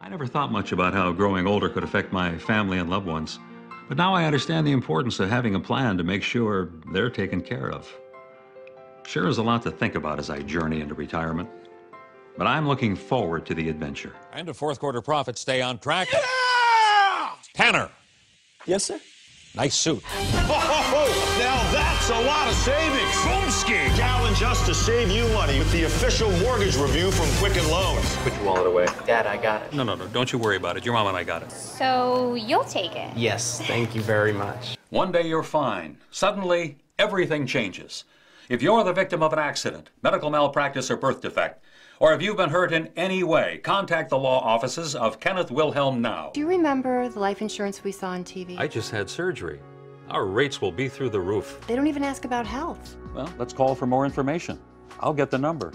I never thought much about how growing older could affect my family and loved ones. But now I understand the importance of having a plan to make sure they're taken care of. Sure is a lot to think about as I journey into retirement. But I'm looking forward to the adventure. And a fourth quarter profit stay on track. Tanner, Yes, sir. nice suit. Oh, now that's a lot of savings. Boomski! Challenge us to save you money with the official mortgage review from Quicken Loans. Put your wallet away. Dad, I got it. No, no, no. Don't you worry about it. Your mom and I got it. So you'll take it. Yes, thank you very much. One day you're fine. Suddenly, everything changes. If you're the victim of an accident, medical malpractice, or birth defect, or if you've been hurt in any way, contact the law offices of Kenneth Wilhelm now. Do you remember the life insurance we saw on TV? I just had surgery. Our rates will be through the roof. They don't even ask about health. Well, let's call for more information. I'll get the number.